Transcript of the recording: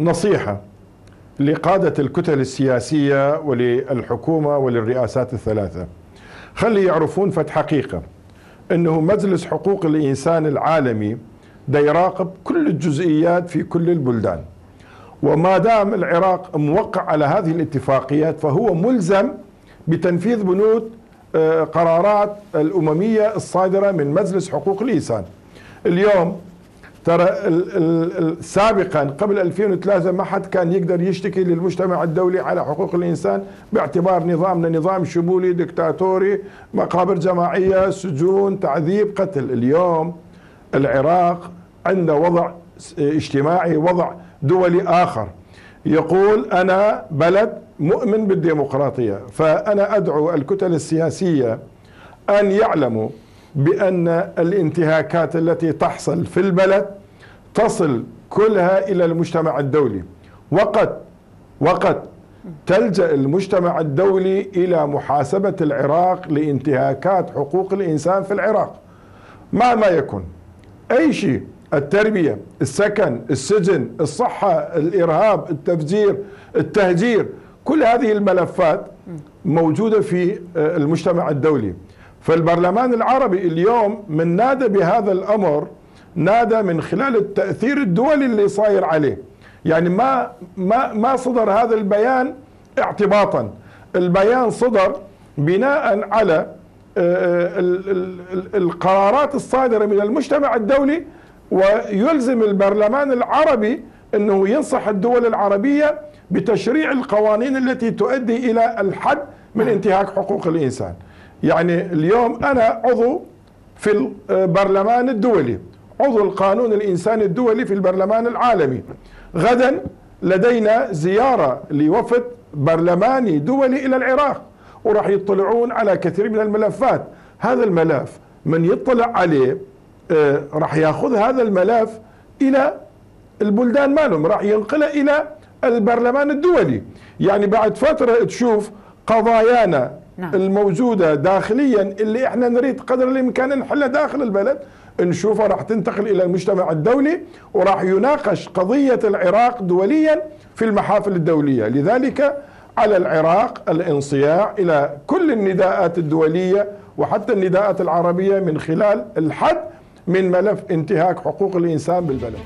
نصيحة لقادة الكتل السياسية وللحكومة وللرئاسات الثلاثة. خلي يعرفون فت حقيقة أنه مجلس حقوق الإنسان العالمي دا يراقب كل الجزئيات في كل البلدان. وما دام العراق موقع على هذه الاتفاقيات فهو ملزم بتنفيذ بنود آه، قرارات الأممية الصادرة من مجلس حقوق الإنسان. اليوم ترى سابقا قبل 2003 ما حد كان يقدر يشتكي للمجتمع الدولي على حقوق الإنسان باعتبار نظامنا نظام شمولي دكتاتوري مقابر جماعية سجون تعذيب قتل. اليوم العراق عنده وضع اجتماعي وضع دولي آخر. يقول أنا بلد مؤمن بالديمقراطية فأنا أدعو الكتل السياسية أن يعلموا بأن الانتهاكات التي تحصل في البلد تصل كلها إلى المجتمع الدولي. وقد وقد تلجأ المجتمع الدولي إلى محاسبة العراق لانتهاكات حقوق الإنسان في العراق. مع ما يكون. أي شيء التربية السكن السجن الصحة الإرهاب التفجير التهجير كل هذه الملفات موجودة في المجتمع الدولي. فالبرلمان العربي اليوم من نادى بهذا الأمر نادى من خلال التاثير الدولي اللي صاير عليه. يعني ما ما ما صدر هذا البيان اعتباطا. البيان صدر بناء على آه، القرارات الصادرة من المجتمع الدولي ويلزم البرلمان العربي إنه ينصح الدول العربية بتشريع القوانين التي تؤدي إلى الحد من انتهاك حقوق الإنسان. يعني اليوم أنا عضو في البرلمان الدولي عضو القانون الإنساني الدولي في البرلمان العالمي. غدا لدينا زيارة لوفد برلماني دولي إلى العراق وراح يطلعون على كثير من الملفات. هذا الملف من يطلع عليه آه، راح ياخذ هذا الملف إلى البلدان مالهم راح ينقله إلى البرلمان الدولي. يعني بعد فترة تشوف قضايانا نعم. الموجودة داخليا اللي إحنا نريد قدر الإمكان نحلها داخل البلد نشوفها راح تنتقل إلى المجتمع الدولي وراح يناقش قضية العراق دوليا في المحافل الدولية لذلك على العراق الانصياع إلى كل النداءات الدولية وحتى النداءات العربية من خلال الحد من ملف انتهاك حقوق الإنسان بالبلد